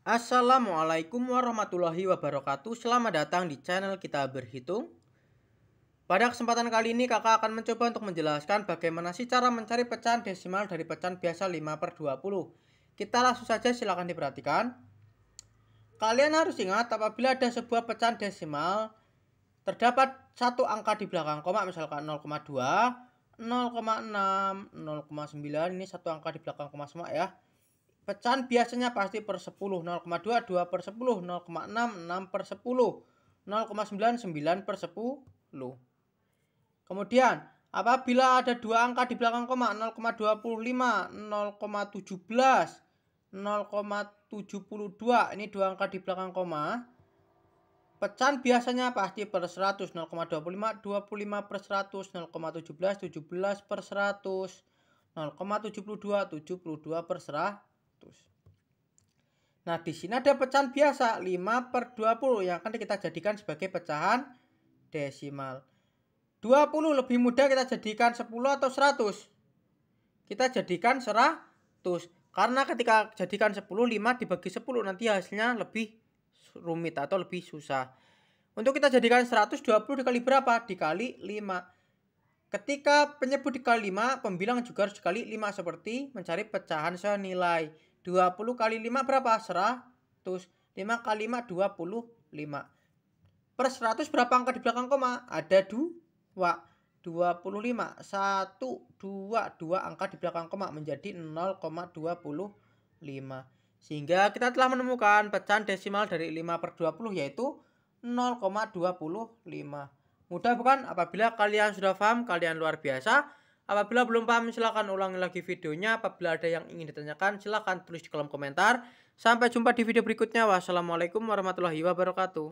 Assalamualaikum warahmatullahi wabarakatuh. Selamat datang di channel kita berhitung. Pada kesempatan kali ini kakak akan mencoba untuk menjelaskan bagaimana sih cara mencari pecahan desimal dari pecahan biasa 5 per 20 Kita langsung saja silahkan diperhatikan. Kalian harus ingat apabila ada sebuah pecahan desimal Terdapat satu angka di belakang koma misalkan 0,2 0,6 0,9 ini satu angka di belakang koma semua ya Pecahan biasanya pasti per 10, 0,2, 2 per 10, 0,6, 6 per 10, 0,9, 9 per 10. Kemudian, apabila ada dua angka di belakang koma, 0,25, 0,17, 0,72, ini dua angka di belakang koma, pecahan biasanya pasti per 100, 0,25, 25 per 100, 0,17, 17 per 100, 0,72, 72 per 100. Nah, di sini ada pecahan biasa 5 per 20 yang akan kita jadikan sebagai pecahan desimal. 20 lebih mudah kita jadikan 10 atau 100. Kita jadikan 100. Karena ketika jadikan 10, 5 dibagi 10 nanti hasilnya lebih rumit atau lebih susah. Untuk kita jadikan 120 dikali berapa? Dikali 5. Ketika penyebut dikali 5, pembilang juga harus dikali 5 seperti mencari pecahan senilai 20 kali 5 berapa? 100. 5 kali 5 25. Per 100 berapa angka di belakang koma? Ada 2. 25. 1, 2, 2 angka di belakang koma menjadi 0,25. Sehingga kita telah menemukan pecahan desimal dari 5 per 20 yaitu 0,25. Mudah bukan? Apabila kalian sudah paham, kalian luar biasa. Apabila belum paham silahkan ulangi lagi videonya. Apabila ada yang ingin ditanyakan silahkan tulis di kolom komentar. Sampai jumpa di video berikutnya. Wassalamualaikum warahmatullahi wabarakatuh.